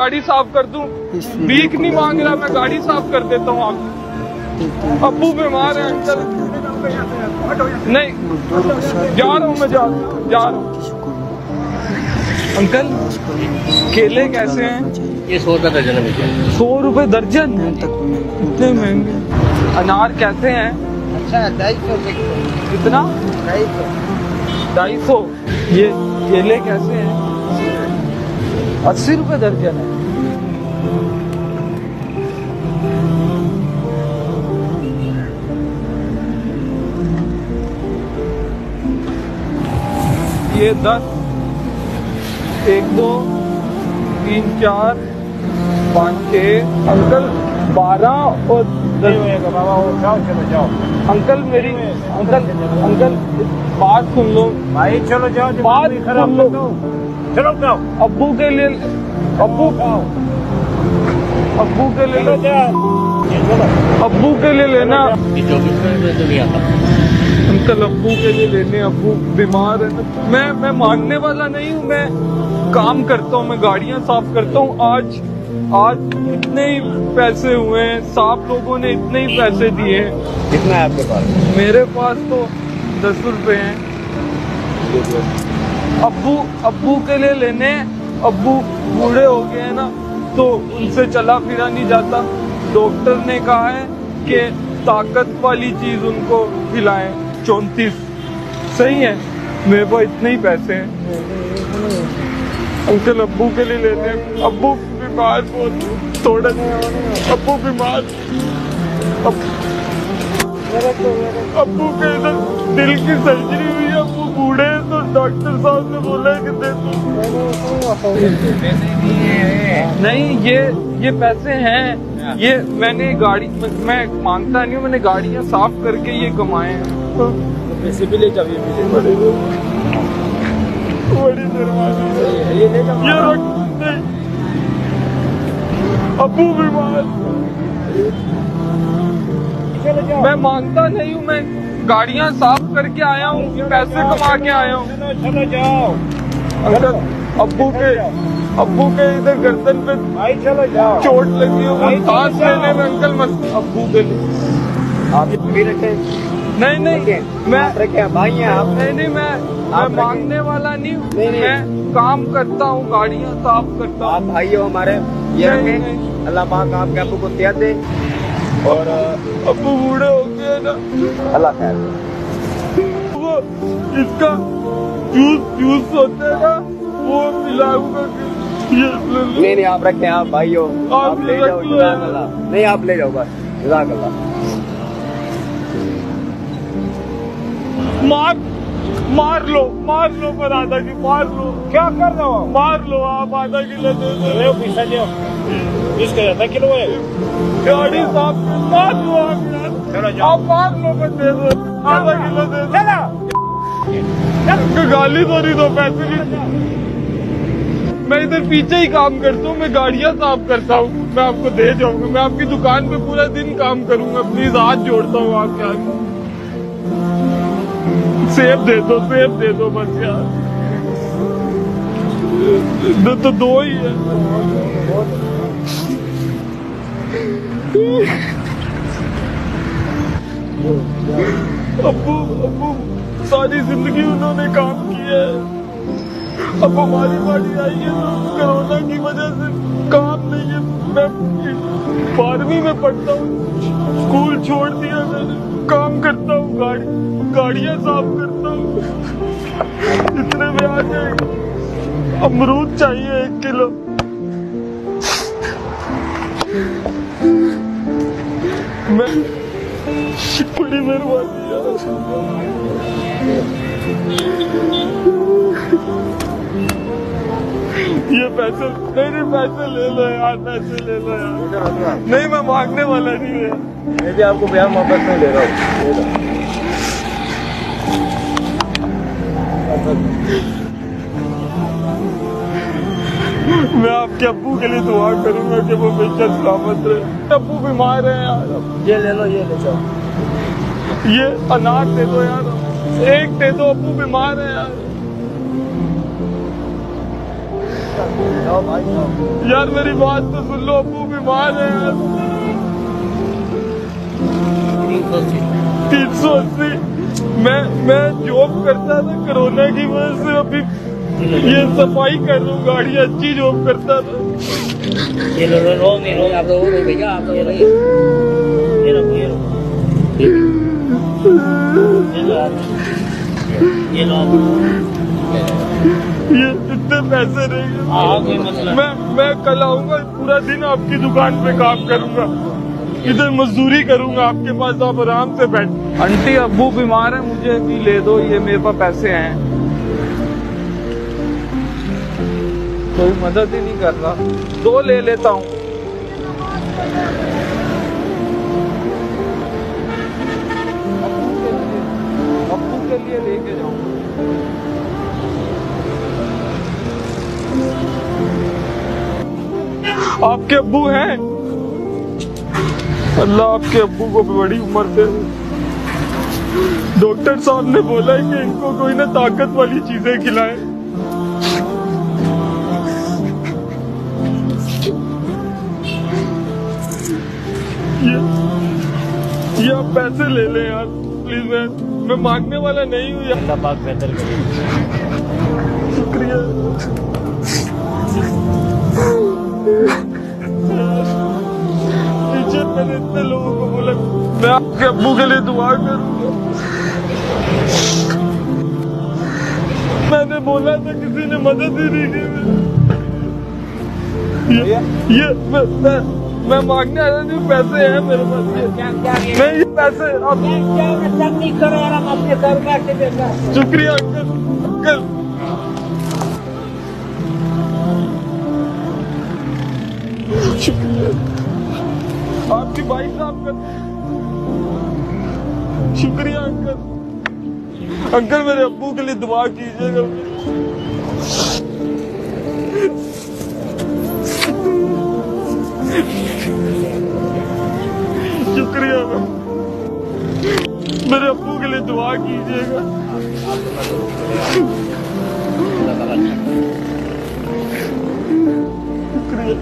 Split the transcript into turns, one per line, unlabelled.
गाड़ी साफ़ कर दूँ? भीख नहीं मांग रहा मैं गाड़ी साफ़ कर देता हूँ आप अब्बू बीमार है अंकल नहीं जा रहा हूँ मैं जा जा रहा हूँ। अंकल केले कैसे हैं?
ये सौ रुपये दर्जन है भैया।
सौ रुपए दर्जन? इतने महँगे। अनार कैसे हैं?
अच्छा ढाई सौ
कितना
ढाई सौ।
ढाई सौ। ये केले कैसे हैं? अस्सी रुपए दर्जन है। ये दस एक दो तीन चार पाँच छः अंकल बारह और
जाओ
अंकल मेरी अंकल अंकल बात सुन लो।
भाई चलो जाओ
बात सुन लो।
चलो
अब्बू के लिए अब्बू अब्बू के लिए अब्बू के लिए लेना।
तो नहीं आता।
अंकल अब्बू के लिए लेने अब्बू बीमार है मैं मैं मांगने वाला नहीं हूँ मैं काम करता हूँ मैं गाड़ियाँ साफ़ करता हूँ। आज आज इतने ही पैसे हुए हैं साफ़ लोगों ने इतने ही पैसे दिए हैं।
कितना है आपके पास?
मेरे पास तो दस रुपए हैं। अब्बू अब्बू के लिए लेने। अब्बू बूढ़े हो गए हैं ना तो उनसे चला फिरा नहीं जाता। डॉक्टर ने कहा है कि ताकत वाली चीज़ उनको खिलाएँ, चौंतीस। सही है, मेरे पास इतने ही पैसे हैं। अंकल, अब्बू के लिए लेते हैं। अब्बू बीमार बहुत थोड़ा अब्बू बीमार। अब के इधर दिल की सर्जरी हुई है, अब्बू बूढ़े डॉक्टर साहब ने बोला है कि दे दो। नहीं ये ये पैसे हैं। ये मैंने गाड़ी मैं माँगता नहीं हूँ मैंने गाड़ियाँ साफ़ करके ये कमाए हैं।
पैसे भी ले
बड़ी है। नहीं अब्बू बीमार। मैं माँगता नहीं हूँ मैं गाड़ियाँ साफ़ करके आया हूँ पैसे कमा के आया हूँ
चलो जाओ
अंकल अब्बू के अब्बू के इधर गर्दन पे
भाई चलो जाओ
चोट लगी है सांस लेने में अंकल मत अब्बू के लिए
आप भी रखे
नहीं नहीं मैं
रखे भाई हैं आप
नहीं नहीं मैं मैं। मांगने वाला नहीं हूँ। मैं काम करता हूँ गाड़ियाँ साफ़ करता
आप
हूँ
भाई हो हमारे ये। अल्लाह पाक आपके आपको कुत्तियात दे और
अब्बू बूढ़े हो गए ना।
अल्लाह खैर
वो इसका जूस जूस होता है ना वो पिलाऊँगा कि ये ले लो।
नहीं नहीं आप रखें आप भाई हो
आप
आप ले जाओ नहीं आप ले जाओ बस जजाक अल्लाह
मार मार लो मार लो पर आधा की मार लो।
क्या कर रहे हो
मार लो आप आधा किलो दे दो।
किलो है।
गाड़ी साफ़ आप यार
चलो जाओ।
आप मार लो पर दे दो आधा किलो दे दो। गाली तो नहीं दो पैसे भी मैं इधर पीछे ही काम करता हूँ मैं गाड़ियाँ साफ़ करता हूँ। मैं आपको दे जाऊँगा। मैं आपकी दुकान पे पूरा दिन काम करूँगा। प्लीज़ हाथ जोड़ता हूँ आपके आगे सेब दे दो सेब दे दो बस यार। तो दो ही है। अब्बू अब्बू सारी ज़िंदगी उन्होंने काम किया है। अब हमारी बारी आई है, कोरोना की वजह से काम नहीं है। मैं बारहवीं में पढ़ता हूँ, स्कूल छोड़ दिया मैंने। काम करता हूँ, गाड़ी, गाड़ियाँ साफ़ करता हूँ। इतने में आ गए। अमरूद चाहिए एक किलो। मैं बड़ी मेहरबानी ये पैसे, नहीं नहीं, पैसे ले लो यार, पैसे ले लो यार। नहीं, मैं मांगने वाला नहीं है।
मैं भी आपको प्यार मोहब्बत में ले रहा हूँ।
मैं आपके अबू के लिए दुआ करूँगा कि वो हमेशा सलामत रहे। अब्बू बीमार है यार।
ये ले लो ये ले जाओ।
ये अनाज दे दो यार। एक दे दो अब्बू बीमार है यार। यार मेरी बात तो सुन लो अबू बीमार है यार। तीन सौ अस्सी। मैं मैं जॉब करता था कोरोना की वजह से अभी ये सफ़ाई कर रहा हूँ गाड़ी अच्छी जॉब करता था।
ये लो लो लो नहीं लो आप लोग लो भैया आप रहिए ये लो ये लो ये लो ये लो।
ये इतने पैसे रहेंगे
हाँ मसला
मैं मैं कल आऊँगा पूरा दिन आपकी दुकान पे काम करूँगा। इधर मजदूरी करूँगा आपके पास आप आराम से बैठ। आंटी अब्बू बीमार है मुझे भी ले दो ये मेरे पास पैसे हैं। कोई मदद ही नहीं कर रहा। दो ले लेता हूँ। अब्बू के लिए लेके आपके अब्बू हैं? अल्लाह आपके अबू को बड़ी उम्र से डॉक्टर साहब ने बोला है कि इनको कोई ना ताकत वाली चीज़ें खिलाएँ। ये आप पैसे ले लें यार प्लीज़ मैं मैं मांगने वाला नहीं हूँ यार।
पाक बेहतर करे
शुक्रिया। टीचर मैंने इतने लोगों को बोला मैं आपके अब्बू के लिए दुआ करूँगा। मैंने बोला था किसी ने मदद ही नहीं की। ये, ये मैं, मैं, मैं मांगने आया नहीं पैसे हैं मेरे पास नहीं ये पैसे अब
मतलब करो
शुक्रिया अंकल। अंकल। शुक्रिया। आपकी भाई साहब का शुक्रिया अंकल। अंकल मेरे अब्बू के लिए दुआ कीजिएगा। शुक्रिया। मेरे अबू के लिए दुआ कीजिएगा। शुक्रिया।